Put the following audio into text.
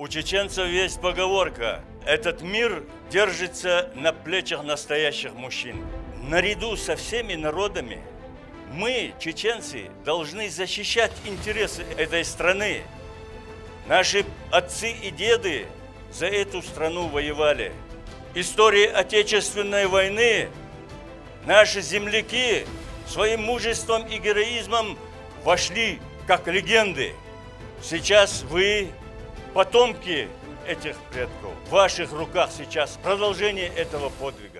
У чеченцев есть поговорка «Этот мир держится на плечах настоящих мужчин». Наряду со всеми народами мы, чеченцы, должны защищать интересы этой страны. Наши отцы и деды за эту страну воевали. Истории Отечественной войны наши земляки своим мужеством и героизмом вошли как легенды. Сейчас вы потомки этих предков. В ваших руках сейчас продолжение этого подвига.